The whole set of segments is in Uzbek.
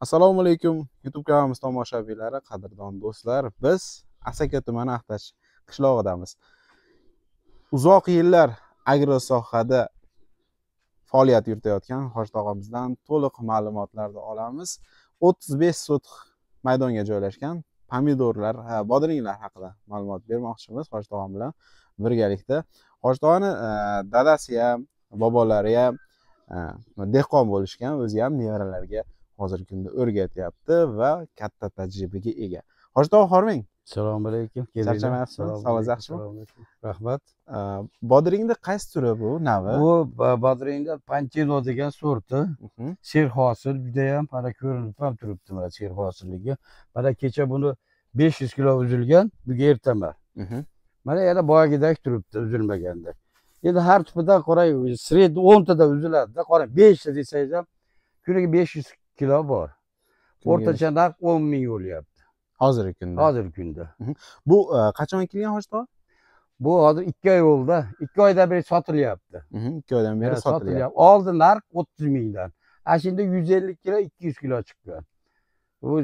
assalomu alaykum youtube kanalimiz tomoshabinlari qadrdon do'stlar. Biz asaka tumani axtash qishlog'idamiz. Uzoq yillar agro sohada faoliyat yuritayotgan hoji tog'amizdan to'liq ma'lumotlarni olamiz. O'ttiz besh sotix maydonga joylashgan pomidorlar bodringlar haqida ma'lumot bermoqchimiz hoji tog'am bilan birgalikda. Hoji tog'ani e, dadasi ham bobolari ham e, dehqon bo'lishgan o'zi ham nevaralariga hozirgi kunda o'rgatyapti va katta tajribaga ega. Hoji hormang assalomu alaykum charchamayapsizmi? Sog'ligingiz yaxshimi? rahmat. Bodringni qaysi turi bu navi? Bu bodringda panchino degan sorti Mhm. serhosil judayam mana ko'rinib ham turibdi mana serhosilligi mana kecha buni besh yuz kilo uzilgan bugun ertaman. Mhm. mana yana boyagidek turibdi uzilmaganda. Endi har tupidan qarang sred o'ntada uziladida qarang beshta desangiz ham kuniga besh yuz kilo bor. O'rtacha narx o'n ming bo'lyapti hozirgi kunda. Hozirgi kunda. Bu e, qachon ekilgan hoji tog'a bu hozir ikki oy bo'ldi. Ikki oydan beri sotilyapti. Mhm, ikki oydan beri Ha, sotilyapti. oldi narx o'ttiz mingdan. Ana shunda yuz ellik kilo ikki yuz kilo chiqqan. Bu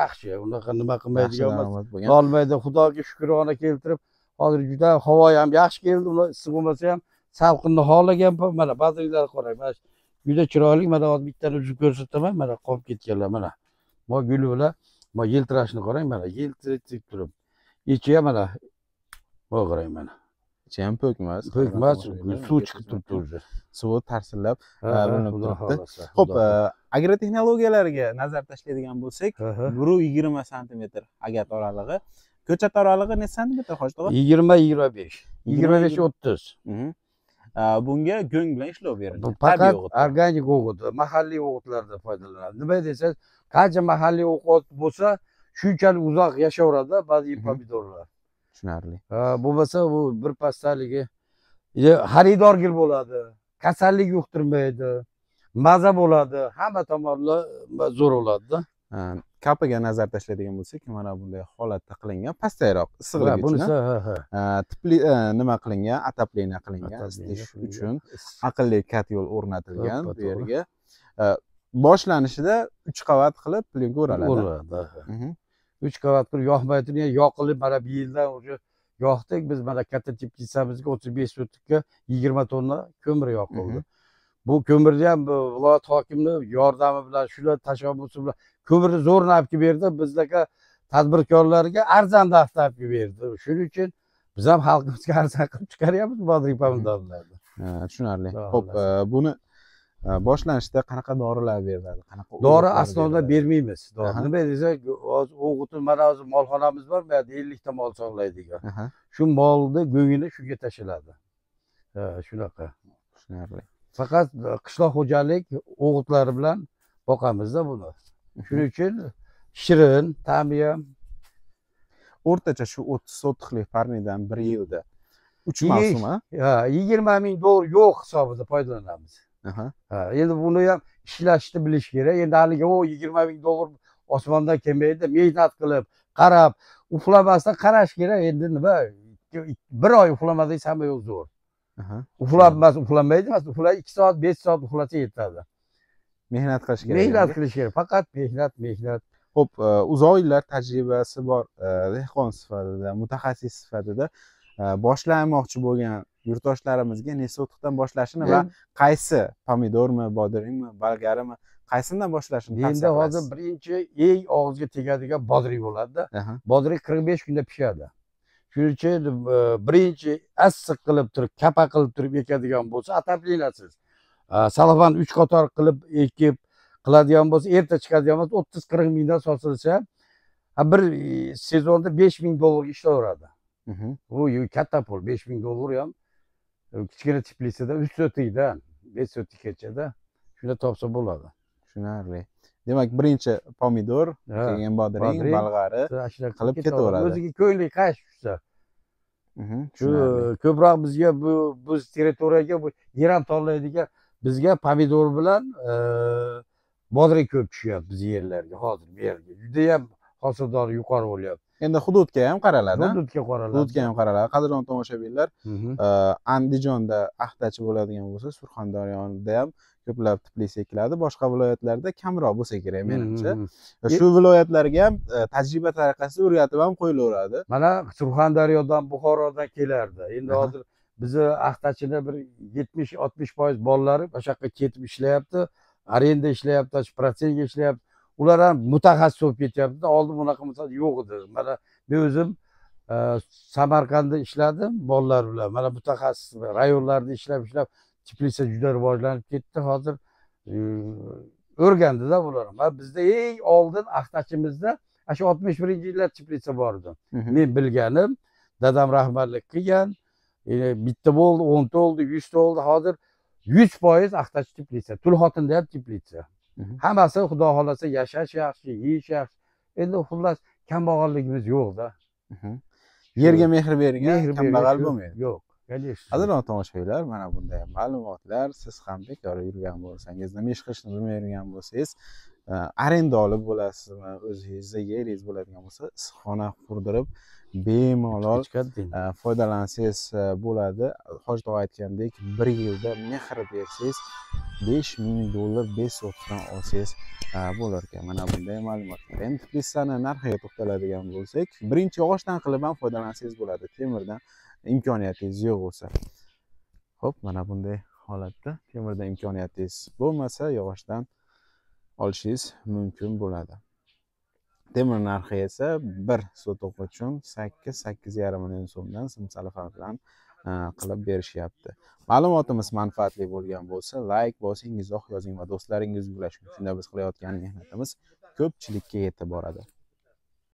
yaxshi. Unaqa nima qilmaydigan olmaydi. Xudoga shukrona keltirib hozir juda havo ham yaxshi keldi. Issiq bo'lmasa ham salqinni xohlaganman mana badringlar qarang mana shu juda chiroyli mana hozir bittani uzib ko'rsataman mana qolib ketganlar mana. Mana guli bilan mana yiltirashni qarang mana yiltirab turib. Ichi ham mana mana qarang mana. Ichi ham po'kmas. Po'kmas suv chiqib turibdi o'zi suvi tarsillab bilinib turibdi. ho'p agrotexnologiyalarga nazar tashlaydigan bo'lsak bir yigirma santimetr agat oralig'i ko'chat oralig'i necha santimetr hoji tog'a yigirma yigirma besh. Yigirma besh o'ttiz. Mhm. Bunga go'ng bilan ishlov tabiiy faqat organik o'g'it mahalliy o'g'itlardan foydalanadi. Nima desangiz qancha mahalliy o'g'it bo'lsa shunchalik uzoq yashayveradi ba'zi Mhm. pomidorlar. Tushunarli. Bo'lmasa bu bir pastaligi xaridorgir bo'ladi kasallik yuqtirmaydi maza bo'ladi hamma tomonlar zo'r bo'ladida kapiga nazar tashlaydigan bo'lsak mana bunday holatda qilingan pastakroq issiqlik uchun bunisi ha ha. a, tipli a, nima qilingan? Отопление qilingan isitish uchun aqlli kat yo'l o'rnatilgan bu yerga. A, boshlanishida uch qavat qilib plyonka o'raladi. Mhm. uch qavat qilib yoqmaydi yoqilib mana bu yildan уже yoqdik. Biz mana katta teplitsamizga o'ttiz besh sotikka yigirma tonna ko'mir yoqildi bu ko'mirni ham bu viloyat hokimini yordami bilan shular tashabbusi bilan ko'mirni zo'r narxga berdi. Bizdagi tadbirkorlarga arzon narxda berdi. Shuning uchun biz ham xalqimizga arzon qilib chiqaryapmiz bodring pomidorlarni. Tushunarli. Ho'p a, buni a, boshlanishda qanaqa dorilar beriladi? Qanaqa dori beriladi? bermaymiz. Dori nima desak hozir o'g'itni mana hozir molxonamiz bor bu yerda ellikta mol sog'laydigan. Shu molni go'ngini shunga tashladi ha shunaqa. Tushunarli faqat e, qishloq xo'jalik o'g'itlari bilan boqamizda buni. Shuning uchun shirin ta'mi ham o'rtacha shu o'ttiz sotixlik parnidan bir yilda. Uch mavsum a? ha yigirma ming dollar yo'q hisobida foydalanamiz. Endi buni ham ishlashni bilish kerak. Endi haligi o yigirma ming dollar osmondan kelmaydi mehnat qilib qarab uxlamasdan qarash kerak. Endi nima bir oy uxlamasangiz hamma yo'q zo'r uxlabmas uxlamaydi emas uxlay ikki soat besh soat uxlasa yetadi. Mehnat qilish kerak mehnat qilish kerak faqat mehnat mehnat. Ho'p a, uzoq yillar tajribasi bor a, dehqon sifatida mutaxassis sifatida a, boshlamoqchi bo'lgan yurtdoshlarimizga nesotiqdan boshlashini va qaysi pomidormi bodringmi bolgarimi qaysidan boshlashini endi hozir birinchi eng og'izga tegadigan bodring bo'ladida. Bodring qirq besh kunda pishadi shuning uchun e, birinchi issiq qilib turib kapa qilib turib ekadigan bo'lsa отопленияsiz salofan uch qator qilib ekib qiladigan bo'lsa erta chiqadigan bo'lsa o'ttiz qirq mingdan sotilsa bir e, sezonda besh ming dollarga ishlayveradi mhm. bu katta pul besh ming dollar ham e, kichkina teplitsada uch sotikdan besh sotikgachada shunda topsa bo'ladi. Tushunarli demak birinchi pomidor keyin bodring. bolg'ari Qilib ketaveradi. o'ziga ko'ngli qaysi tushsa? Mhm, shu ko'proq bizga bu biz territoriyaga bu yer ham tanlaydigan bizga pomidor bilan e, bodring ko'p tushyapti biz yerlarga hozir bu yerga. Judayam hosildori yuqori bo'lyapti endi hududga ham qaraladi hududga qaraladi hududga ham qaraladi qadrdon tomoshabinlar Mhm. e, andijonda ahtachi bo'ladigan bo'lsa surxondaryoda ham ko'plab teplitsa ekiladi. Boshqa viloyatlarda kamroq bo'lsa kerak menimcha. Mhm. shu viloyatlarga ham e, tajriba tariqasida o'rgatib ham qo'yilaveradi. Mana surxondaryodan buxorodan kelardi. Endi hozir bizni axtachini bir yetmish oltmish foiz bolalari o'sha yoqqa ketib ishlayapti. Arenda ishlayapti shu protsentga ishlayapti ular ham mutaxassis bo'lib ketyapti oldin bunaqa misol yo'q edi. Mana men o'zim e, samarqandda ishladim bolalar bilan. Mana mutaxassis rayonlarda ishlab ishlab teplitsa juda rivojlanib ketdi. Hozir e, o'rgandida bular. Mana bizda eng oldin axtachimizda ana shu oltmish birinchi yillar teplitsa bor edi. Men bilganim dadam rahbarlik qilgan e, bitta bo'ldi o'nta bo'ldi yuzta bo'ldi. Hozir yuz foiz axtach teplitsa tulxotinda ham teplitsa. Hammasi xudo xohlasa yashash yaxshi yeyish yaxshi. Endi xullas kambag'alligimiz yo'qda yerga mehr bergan kambag'al bo'lmaydi. yo'q конечно. Qadrdon tomoshabinlar mana bunday ma'lumotlar. Siz ham bekor yurgan bo'lsangiz nima ish qilishni bilmay yurgan bo'lsangiz e, arenda olib bo'lasizmi o'zingizda yeringiz bo'ladigan bo'lsa issiqxona qurdirib bemalol e, foydalansangiz e, bo'ladi. Hoji tog'a aytgandek bir yilda mehr bersangiz besh ming dollar besotdan olsangiz bo'lar ekan. Mana bunday ma'lumotlar endi teplitsani narxiga to'xtaladigan bo'lsak birinchi yog'ochdan qilib ham foydalansangiz bo'ladi. Temirdan imkoniyatingiz yo'q bo'lsa. Ho'p mana bunday holatda temirdan imkoniyatingiz bo'lmasa yog'ochdan olishingiz mumkin bo'ladi. Temir narxi esa bir sotuq uchun sakkiz sakkiz yarim million so'mdan simsalafar bilan qilib berishyapti. Ma'lumotimiz manfaatli bo'lgan bo'lsa layk bosing izoh yozing va do'stlaringiz bilan shunda biz qilayotgan mehnatimiz ko'pchilikka yetib boradi.